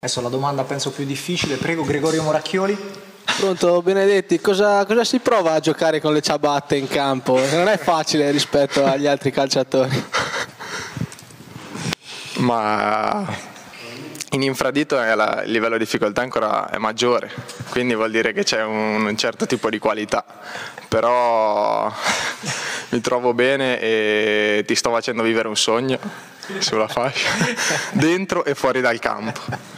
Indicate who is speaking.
Speaker 1: Adesso la domanda penso più difficile, prego Gregorio Moracchioli.
Speaker 2: Pronto Benedetti, cosa, cosa, si prova a giocare con le ciabatte in campo? Non è facile rispetto agli altri calciatori.
Speaker 3: Ma in infradito la, il livello di difficoltà ancora è maggiore, quindi vuol dire che c'è un, un certo tipo di qualità, però mi trovo bene e ti sto facendo vivere un sogno sulla fascia, dentro e fuori dal campo.